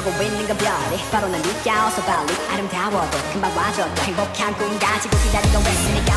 보고 있는 건 별이. 바로 난 네가 어서 빨리. 아름다워도 금방 와줘도 행복한 꿈 가지고 기다리고 있으니까.